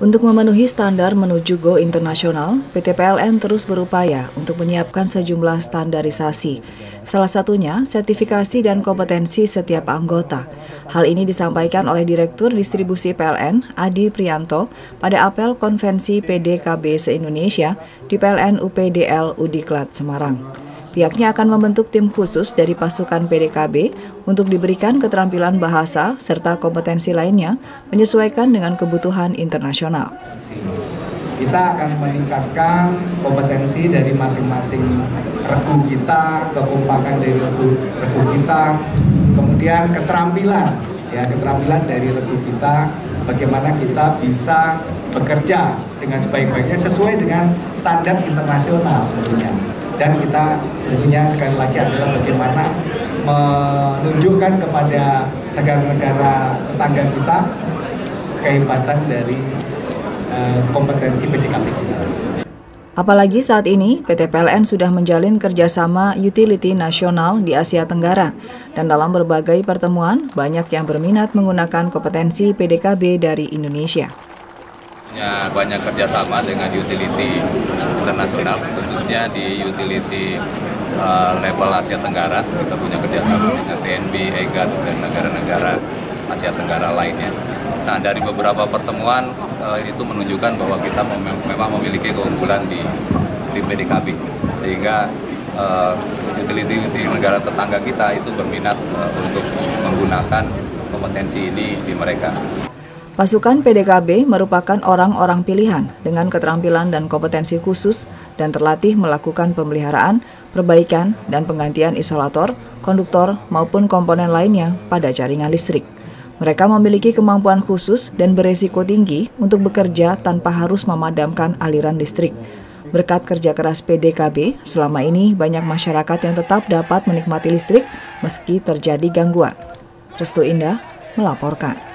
Untuk memenuhi standar menuju Go internasional, PT PLN terus berupaya untuk menyiapkan sejumlah standarisasi. Salah satunya sertifikasi dan kompetensi setiap anggota. Hal ini disampaikan oleh Direktur Distribusi PLN, Adi Prianto, pada apel konvensi PDKB se-Indonesia di PLN UPDL Udiklat Semarang. Pihaknya akan membentuk tim khusus dari pasukan PDKB untuk diberikan keterampilan bahasa serta kompetensi lainnya menyesuaikan dengan kebutuhan internasional. Kita akan meningkatkan kompetensi dari masing-masing regu kita, kekompakan dari regu, regu kita, kemudian keterampilan ya keterampilan dari regu kita, bagaimana kita bisa bekerja dengan sebaik-baiknya sesuai dengan standar internasional tentunya dan kita tentunya sekali lagi adalah bagaimana menunjukkan kepada negara-negara tetangga kita kehebatan dari uh, kompetensi PDKP kita. Apalagi saat ini, PT PLN sudah menjalin kerjasama utility nasional di Asia Tenggara, dan dalam berbagai pertemuan, banyak yang berminat menggunakan kompetensi PDKB dari Indonesia punya banyak kerjasama dengan utility internasional, khususnya di utility uh, level Asia Tenggara. Kita punya kerjasama dengan TNB, EGAT, dan negara-negara Asia Tenggara lainnya. Nah, dari beberapa pertemuan uh, itu menunjukkan bahwa kita mem memang memiliki keunggulan di, di PDKB, sehingga uh, utility di negara tetangga kita itu berminat uh, untuk menggunakan kompetensi ini di mereka. Pasukan PDKB merupakan orang-orang pilihan dengan keterampilan dan kompetensi khusus dan terlatih melakukan pemeliharaan, perbaikan, dan penggantian isolator, konduktor, maupun komponen lainnya pada jaringan listrik. Mereka memiliki kemampuan khusus dan beresiko tinggi untuk bekerja tanpa harus memadamkan aliran listrik. Berkat kerja keras PDKB, selama ini banyak masyarakat yang tetap dapat menikmati listrik meski terjadi gangguan. Restu Indah melaporkan.